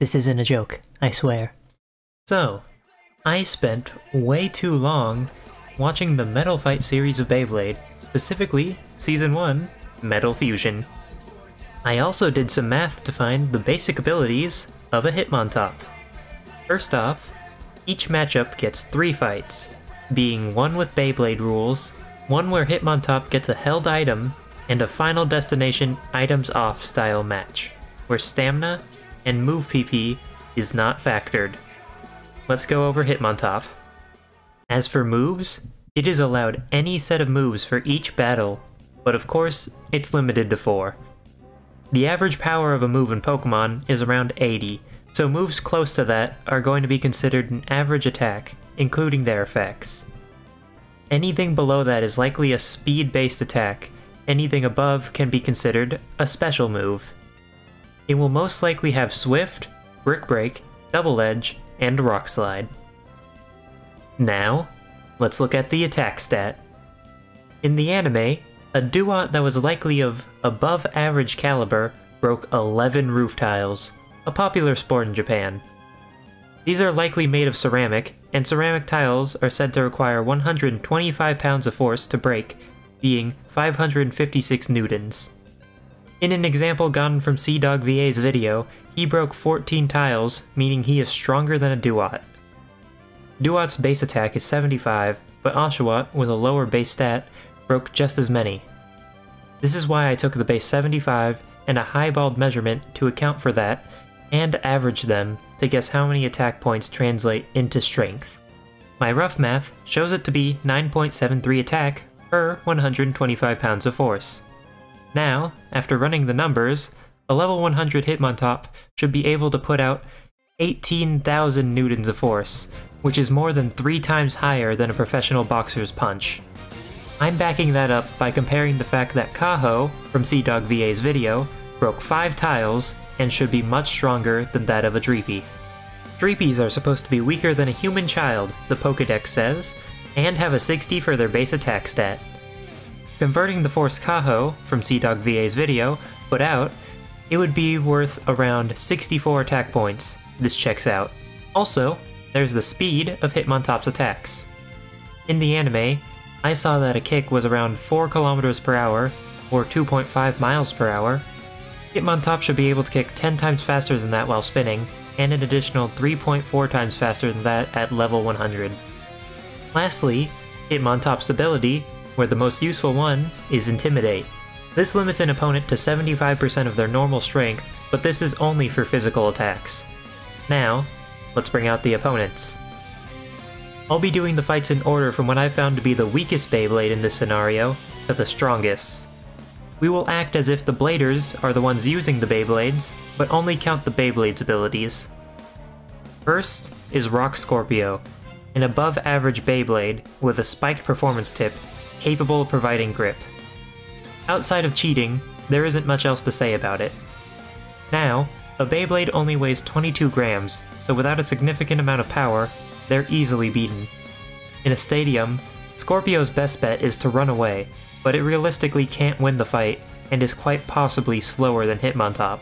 This isn't a joke, I swear. So, I spent way too long watching the Metal Fight series of Beyblade, specifically Season 1, Metal Fusion. I also did some math to find the basic abilities of a Hitmontop. First off, each matchup gets three fights, being one with Beyblade rules, one where Hitmontop gets a held item, and a final destination items off style match, where stamina and move PP is not factored. Let's go over Hitmontop. As for moves, it is allowed any set of moves for each battle, but of course, it's limited to 4. The average power of a move in Pokemon is around 80, so moves close to that are going to be considered an average attack, including their effects. Anything below that is likely a speed-based attack, anything above can be considered a special move. It will most likely have Swift, Brick Break, Double Edge, and Rock Slide. Now, let's look at the attack stat. In the anime, a Dewott that was likely of above average caliber broke 11 roof tiles, a popular sport in Japan. These are likely made of ceramic, and ceramic tiles are said to require 125 pounds of force to break, being 556 newtons. In an example gotten from Sea Dog VA's video, he broke 14 tiles, meaning he is stronger than a Dewott. Dewott's base attack is 75, but Oshawott, with a lower base stat, broke just as many. This is why I took the base 75 and a highballed measurement to account for that, and averaged them to guess how many attack points translate into strength. My rough math shows it to be 9.73 attack per 125 pounds of force. Now, after running the numbers, a level 100 Hitmontop should be able to put out 18,000 newtons of force, which is more than three times higher than a professional boxer's punch. I'm backing that up by comparing the fact that Kaho, from Sea Dog VA's video, broke 5 tiles and should be much stronger than that of a Dreepy. Dreepies are supposed to be weaker than a human child, the Pokedex says, and have a 60 for their base attack stat. Converting the Force Kaho, from Sea Dog VA's video, put out, it would be worth around 64 attack points. This checks out. Also, there's the speed of Hitmontop's attacks. In the anime, I saw that a kick was around 4 km per hour, or 2.5 miles per hour. Hitmontop should be able to kick 10 times faster than that while spinning, and an additional 3.4 times faster than that at level 100. Lastly, Hitmontop's ability, where the most useful one, is Intimidate. This limits an opponent to 75% of their normal strength, but this is only for physical attacks. Now, let's bring out the opponents. I'll be doing the fights in order from what I found to be the weakest Beyblade in this scenario to the strongest. We will act as if the Bladers are the ones using the Beyblades, but only count the Beyblade's abilities. First is Rock Scorpio, an above average Beyblade with a spiked performance tip capable of providing grip. Outside of cheating, there isn't much else to say about it. Now, a Beyblade only weighs 22 grams, so without a significant amount of power, they're easily beaten. In a stadium, Scorpio's best bet is to run away, but it realistically can't win the fight, and is quite possibly slower than Hitmontop.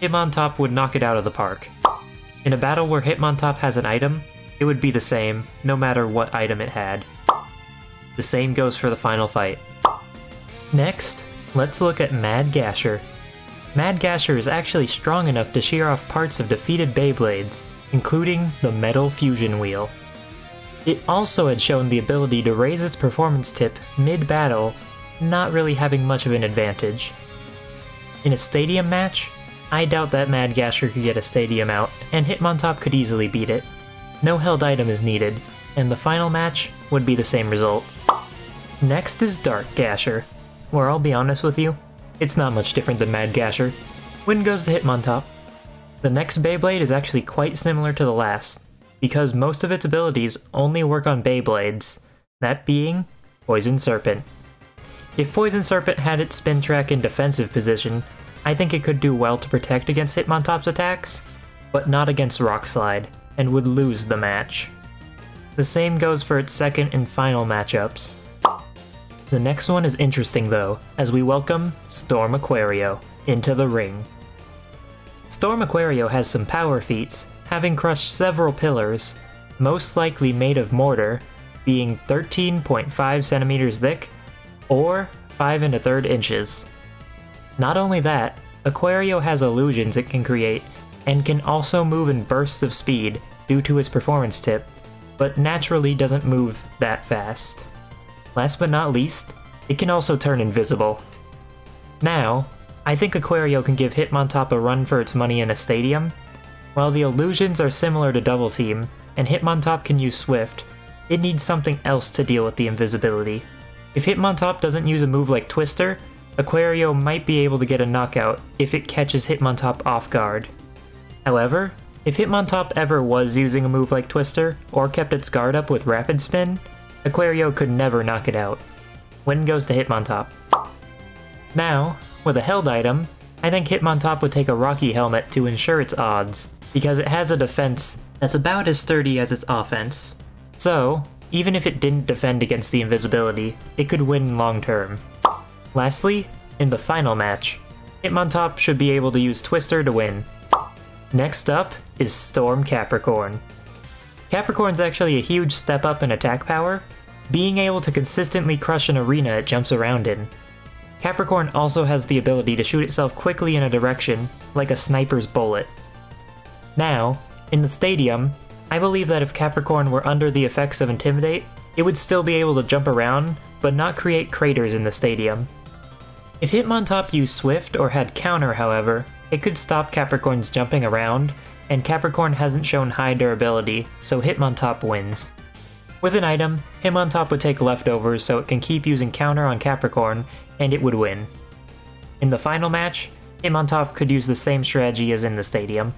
Hitmontop would knock it out of the park. In a battle where Hitmontop has an item, it would be the same, no matter what item it had. The same goes for the final fight. Next, let's look at Mad Gasher. Mad Gasher is actually strong enough to shear off parts of defeated Beyblades, including the Metal Fusion Wheel. It also had shown the ability to raise its performance tip mid-battle, not really having much of an advantage. In a stadium match, I doubt that Mad Gasher could get a stadium out, and Hitmontop could easily beat it. No held item is needed, and the final match would be the same result. Next is Dark Gasher, where I'll be honest with you, it's not much different than Mad Gasher. Win goes to Hitmontop. The next Beyblade is actually quite similar to the last, because most of its abilities only work on Beyblades, that being Poison Serpent. If Poison Serpent had its spin track in defensive position, I think it could do well to protect against Hitmontop's attacks, but not against Rock Slide, and would lose the match. The same goes for its second and final matchups. The next one is interesting though, as we welcome Storm Aquario into the ring. Storm Aquario has some power feats, having crushed several pillars, most likely made of mortar, being 13.5 centimeters thick, or 5 and a third inches. Not only that, Aquario has illusions it can create, and can also move in bursts of speed due to its performance tip, but naturally doesn't move that fast. Last but not least, it can also turn invisible. Now, I think Aquario can give Hitmontop a run for its money in a stadium. While the illusions are similar to Double Team, and Hitmontop can use Swift, it needs something else to deal with the invisibility. If Hitmontop doesn't use a move like Twister, Aquario might be able to get a knockout if it catches Hitmontop off guard. However, if Hitmontop ever was using a move like Twister, or kept its guard up with Rapid Spin, Aquario could never knock it out. Win goes to Hitmontop. Now, with a held item, I think Hitmontop would take a Rocky Helmet to ensure its odds, because it has a defense that's about as sturdy as its offense. So, even if it didn't defend against the invisibility, it could win long term. Lastly, in the final match, Hitmontop should be able to use Twister to win. Next up is Storm Capricorn. Capricorn's actually a huge step up in attack power, being able to consistently crush an arena it jumps around in. Capricorn also has the ability to shoot itself quickly in a direction, like a sniper's bullet. Now, in the stadium, I believe that if Capricorn were under the effects of Intimidate, it would still be able to jump around, but not create craters in the stadium. If Hitmontop used Swift or had Counter, however, it could stop Capricorn's jumping around, and Capricorn hasn't shown high durability, so Hitmontop wins. With an item, Hitmontop would take leftovers so it can keep using counter on Capricorn, and it would win. In the final match, Hitmontop could use the same strategy as in the stadium.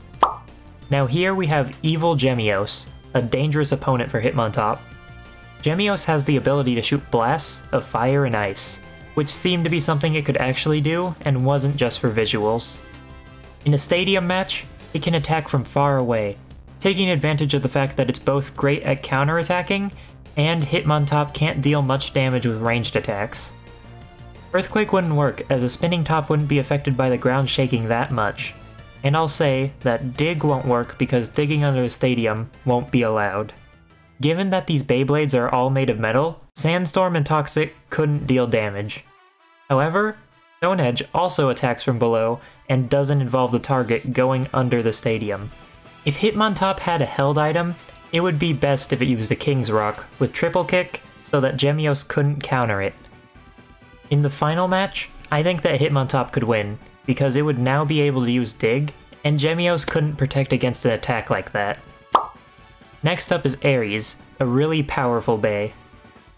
Now here we have Evil Gemios, a dangerous opponent for Hitmontop. Gemios has the ability to shoot blasts of fire and ice, which seemed to be something it could actually do and wasn't just for visuals. In a stadium match, it can attack from far away, taking advantage of the fact that it's both great at counterattacking and Hitmontop can't deal much damage with ranged attacks. Earthquake wouldn't work as a spinning top wouldn't be affected by the ground shaking that much, and I'll say that Dig won't work because digging under the stadium won't be allowed. Given that these Beyblades are all made of metal, Sandstorm and Toxic couldn't deal damage. However, Stone Edge also attacks from below and doesn't involve the target going under the stadium. If Hitmontop had a held item, it would be best if it used a King's Rock with triple kick so that Gemios couldn't counter it. In the final match, I think that Hitmontop could win, because it would now be able to use Dig, and Gemios couldn't protect against an attack like that. Next up is Aries, a really powerful bay.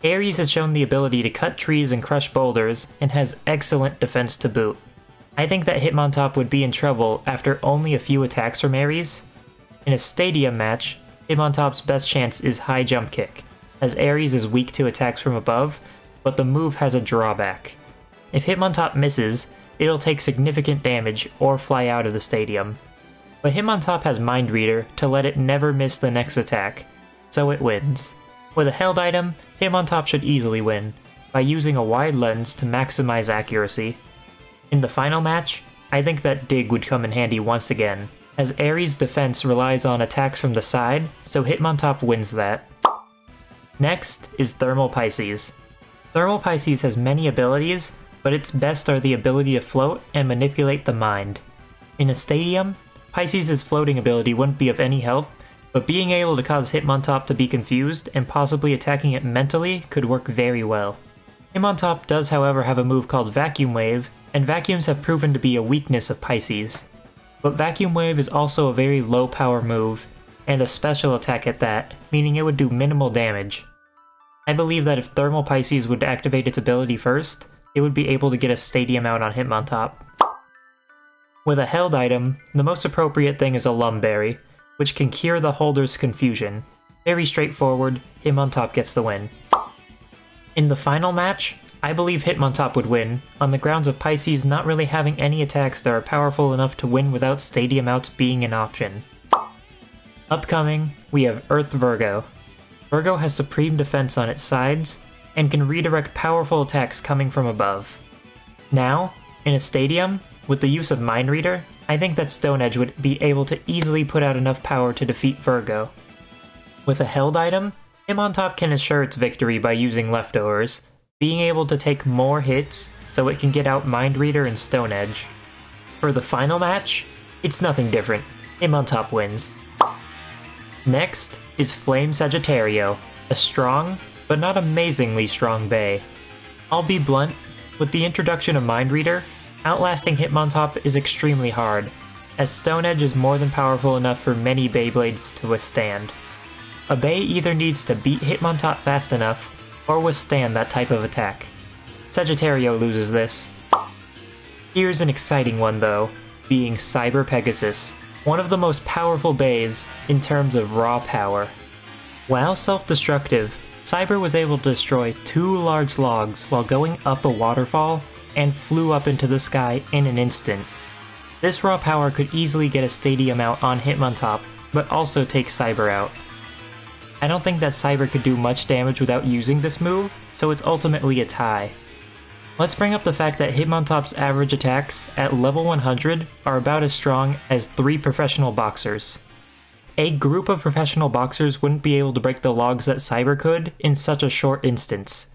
Aries has shown the ability to cut trees and crush boulders, and has excellent defense to boot. I think that Hitmontop would be in trouble after only a few attacks from Aries. In a stadium match, Hitmontop's best chance is high jump kick, as Aries is weak to attacks from above, but the move has a drawback. If Hitmontop misses, it'll take significant damage or fly out of the stadium. But Hitmontop has Mind Reader to let it never miss the next attack, so it wins. With a held item, Hitmontop should easily win, by using a wide lens to maximize accuracy. In the final match, I think that Dig would come in handy once again, as Aries' defense relies on attacks from the side, so Hitmontop wins that. Next is Thermal Pisces. Thermal Pisces has many abilities, but its best are the ability to float and manipulate the mind. In a stadium, Pisces' floating ability wouldn't be of any help, but being able to cause Hitmontop to be confused and possibly attacking it mentally could work very well. Hitmontop does however have a move called Vacuum Wave, and vacuums have proven to be a weakness of Pisces. But Vacuum Wave is also a very low power move, and a special attack at that, meaning it would do minimal damage. I believe that if Thermal Pisces would activate its ability first, it would be able to get a stadium out on Hitmontop. With a held item, the most appropriate thing is a Lum Berry, which can cure the holder's confusion. Very straightforward, Hitmontop gets the win. In the final match, I believe Hitmontop would win, on the grounds of Pisces not really having any attacks that are powerful enough to win without stadium outs being an option. Upcoming, we have Earth Virgo. Virgo has supreme defense on its sides, and can redirect powerful attacks coming from above. Now, in a stadium, with the use of Mind Reader, I think that Stone Edge would be able to easily put out enough power to defeat Virgo. With a held item, Hitmontop can assure its victory by using leftovers, being able to take more hits so it can get out Mind Reader and Stone Edge. For the final match, it's nothing different. Hitmontop wins. Next is Flame Sagittario, a strong, but not amazingly strong Bay. I'll be blunt, with the introduction of Mind Reader, outlasting Hitmontop is extremely hard, as Stone Edge is more than powerful enough for many Beyblades to withstand. A Bay either needs to beat Hitmontop fast enough, or withstand that type of attack. Sagittario loses this. Here's an exciting one though, being Cyber Pegasus, one of the most powerful bays in terms of raw power. While self-destructive, Cyber was able to destroy two large logs while going up a waterfall and flew up into the sky in an instant. This raw power could easily get a stadium out on Hitmontop, but also take Cyber out. I don't think that Cyber could do much damage without using this move, so it's ultimately a tie. Let's bring up the fact that Hitmontop's average attacks at level 100 are about as strong as 3 professional boxers. A group of professional boxers wouldn't be able to break the logs that Cyber could in such a short instance.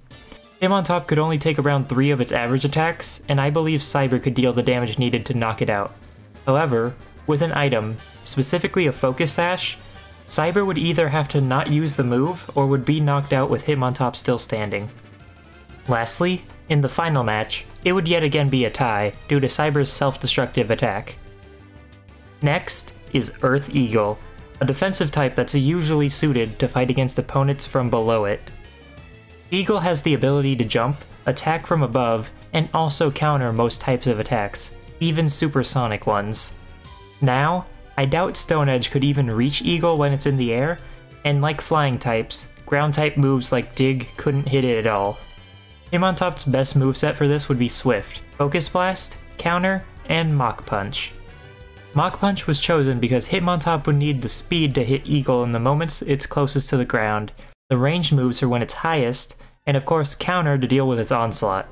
Hitmontop could only take around 3 of its average attacks, and I believe Cyber could deal the damage needed to knock it out. However, with an item, specifically a Focus Sash, Cyber would either have to not use the move or would be knocked out with Hitmontop still standing. Lastly, in the final match, it would yet again be a tie due to Cyber's self-destructive attack. Next is Earth Eagle, a defensive type that's usually suited to fight against opponents from below it. Eagle has the ability to jump, attack from above, and also counter most types of attacks, even supersonic ones. Now, I doubt Stone Edge could even reach Eagle when it's in the air, and like flying types, ground type moves like Dig couldn't hit it at all. Hitmontop's best moveset for this would be Swift, Focus Blast, Counter, and Mach Punch. Mach Punch was chosen because Hitmontop would need the speed to hit Eagle in the moments it's closest to the ground, the range moves are when it's highest, and of course Counter to deal with its onslaught.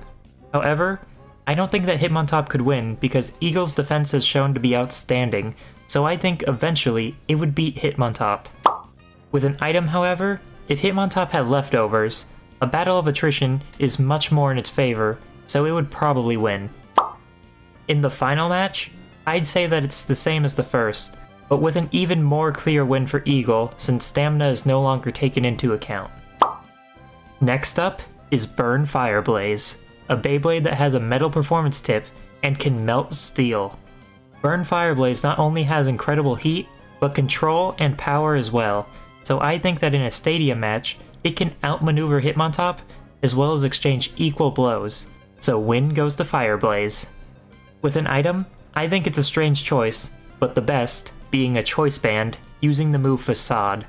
However, I don't think that Hitmontop could win because Eagle's defense has shown to be outstanding, so I think eventually it would beat Hitmontop. With an item however, if Hitmontop had leftovers, a battle of attrition is much more in its favor, so it would probably win. In the final match, I'd say that it's the same as the first, but with an even more clear win for Eagle since stamina is no longer taken into account. Next up is Burn Fireblaze, a Beyblade that has a metal performance tip and can melt steel. Burn Fireblaze not only has incredible heat, but control and power as well, so I think that in a stadium match, it can outmaneuver Hitmontop as well as exchange equal blows, so win goes to Fireblaze. With an item, I think it's a strange choice, but the best being a choice band using the move Facade.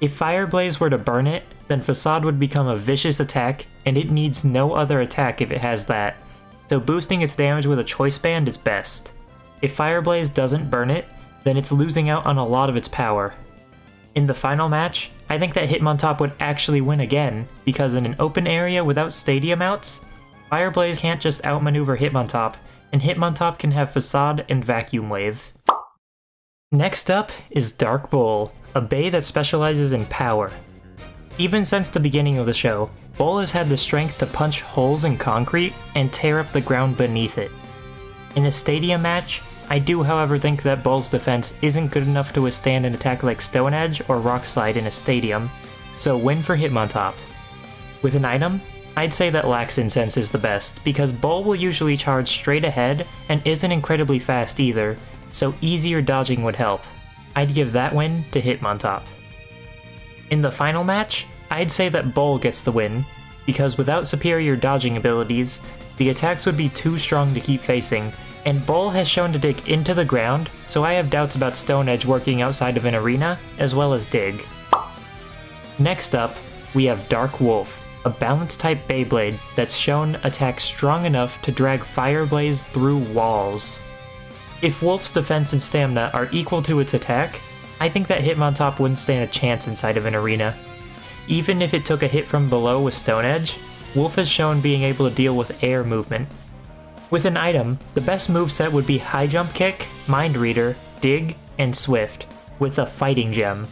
If Fireblaze were to burn it, then Facade would become a vicious attack, and it needs no other attack if it has that, so boosting its damage with a choice band is best. If Fireblaze doesn't burn it, then it's losing out on a lot of its power. In the final match, I think that Hitmontop would actually win again, because in an open area without stadium outs, Fireblaze can't just outmaneuver Hitmontop, and Hitmontop can have Facade and Vacuum Wave. Next up is Dark Bull, a bay that specializes in power. Even since the beginning of the show, Bull has had the strength to punch holes in concrete and tear up the ground beneath it. In a stadium match, I do however think that Bull's defense isn't good enough to withstand an attack like Stone Edge or Rock Slide in a stadium, so win for Hitmontop. With an item, I'd say that Lax Incense is the best, because Bull will usually charge straight ahead and isn't incredibly fast either, so easier dodging would help. I'd give that win to Hitmontop. In the final match, I'd say that Bull gets the win, because without superior dodging abilities, the attacks would be too strong to keep facing, and Bull has shown to dig into the ground, so I have doubts about Stone Edge working outside of an arena, as well as dig. Next up, we have Dark Wolf, a balance type Beyblade that's shown attacks strong enough to drag Fireblaze through walls. If Wolf's defense and stamina are equal to its attack, I think that Hitmontop wouldn't stand a chance inside of an arena. Even if it took a hit from below with Stone Edge, Wolf has shown being able to deal with air movement, with an item, the best move set would be High Jump Kick, Mind Reader, Dig, and Swift, with a Fighting Gem.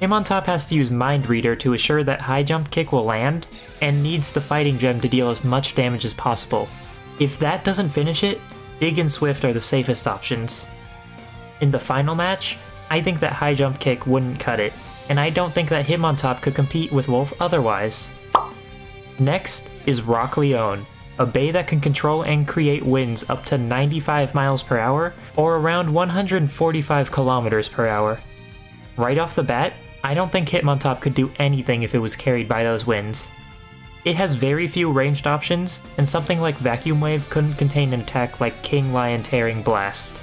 Him on Hitmontop has to use Mind Reader to assure that High Jump Kick will land, and needs the Fighting Gem to deal as much damage as possible. If that doesn't finish it, Dig and Swift are the safest options. In the final match, I think that High Jump Kick wouldn't cut it, and I don't think that him on Hitmontop could compete with Wolf otherwise. Next is Rock Leone, a bay that can control and create winds up to 95 miles per hour or around 145 kilometers per hour. Right off the bat, I don't think Hitmontop could do anything if it was carried by those winds. It has very few ranged options, and something like Vacuum Wave couldn't contain an attack like King Lion Tearing Blast.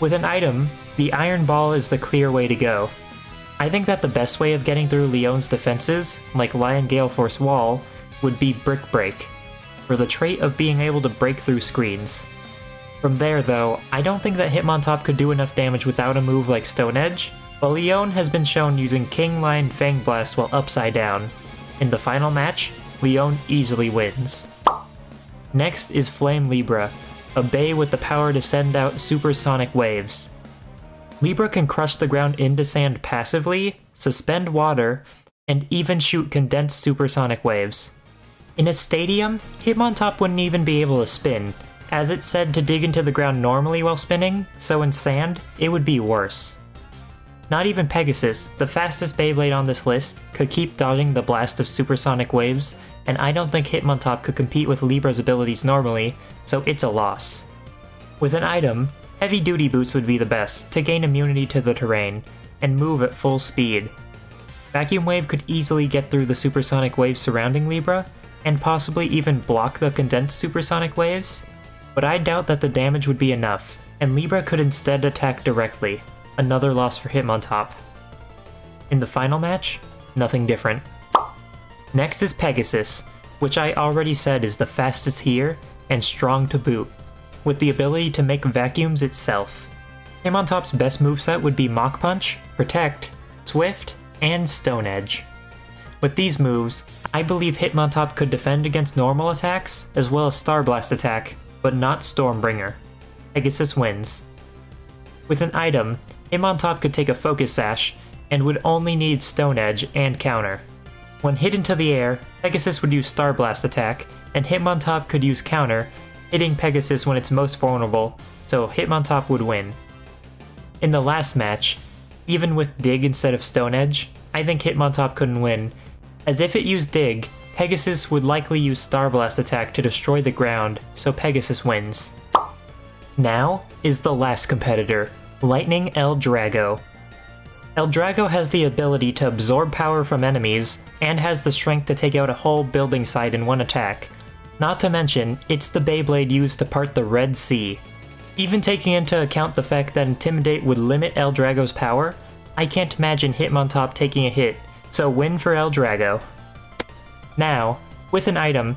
With an item, the Iron Ball is the clear way to go. I think that the best way of getting through Leone's defenses, like Lion Gale Force Wall, would be Brick Break, for the trait of being able to break through screens. From there though, I don't think that Hitmontop could do enough damage without a move like Stone Edge, but Leone has been shown using King Lion Fang Blast while upside down. In the final match, Leone easily wins. Next is Flame Libra, a bay with the power to send out supersonic waves. Libra can crush the ground into sand passively, suspend water, and even shoot condensed supersonic waves. In a stadium, Hitmontop wouldn't even be able to spin, as it's said to dig into the ground normally while spinning, so in sand, it would be worse. Not even Pegasus, the fastest Beyblade on this list, could keep dodging the blast of supersonic waves, and I don't think Hitmontop could compete with Libra's abilities normally, so it's a loss. With an item, heavy duty boots would be the best, to gain immunity to the terrain, and move at full speed. Vacuum Wave could easily get through the supersonic waves surrounding Libra, and possibly even block the condensed supersonic waves, but I doubt that the damage would be enough, and Libra could instead attack directly, another loss for Hitmontop. In the final match, nothing different. Next is Pegasus, which I already said is the fastest here and strong to boot, with the ability to make vacuums itself. Hitmontop's best moveset would be Mach Punch, Protect, Swift, and Stone Edge. With these moves, I believe Hitmontop could defend against normal attacks, as well as Star Blast attack, but not Stormbringer. Pegasus wins. With an item, Hitmontop could take a Focus Sash, and would only need Stone Edge and counter. When hit into the air, Pegasus would use Star Blast attack, and Hitmontop could use counter, hitting Pegasus when it's most vulnerable, so Hitmontop would win. In the last match, even with Dig instead of Stone Edge, I think Hitmontop couldn't win, as if it used Dig, Pegasus would likely use Star Blast attack to destroy the ground, so Pegasus wins. Now is the last competitor, Lightning L-Drago. El Drago has the ability to absorb power from enemies, and has the strength to take out a whole building site in one attack. Not to mention, it's the Beyblade used to part the Red Sea. Even taking into account the fact that Intimidate would limit L-Drago's power, I can't imagine Hitmontop taking a hit, so win for L-Drago. Now, with an item,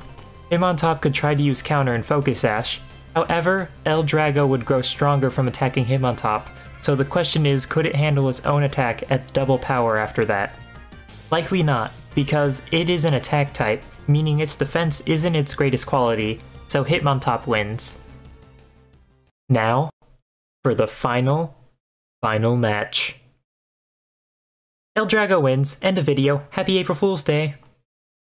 Hitmontop could try to use counter and focus Sash. however, L-Drago would grow stronger from attacking Hitmontop, so the question is could it handle its own attack at double power after that? Likely not, because it is an attack type, meaning its defense isn't its greatest quality, so Hitmontop wins. Now, for the final, final match. L-Drago wins, end of video, happy April Fool's Day!